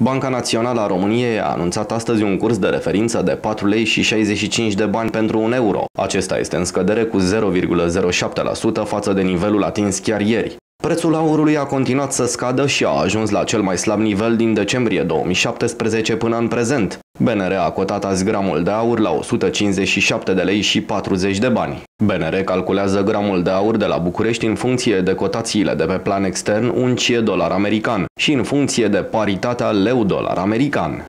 Banca Națională a României a anunțat astăzi un curs de referință de 4 lei și 65 de bani pentru un euro. Acesta este în scădere cu 0,07% față de nivelul atins chiar ieri. Prețul aurului a continuat să scadă și a ajuns la cel mai slab nivel din decembrie 2017 până în prezent. BNR a cotat azi gramul de aur la 157 de lei și 40 de bani. BNR calculează gramul de aur de la București în funcție de cotațiile de pe plan extern uncie dolar american și în funcție de paritatea leu-dolar american.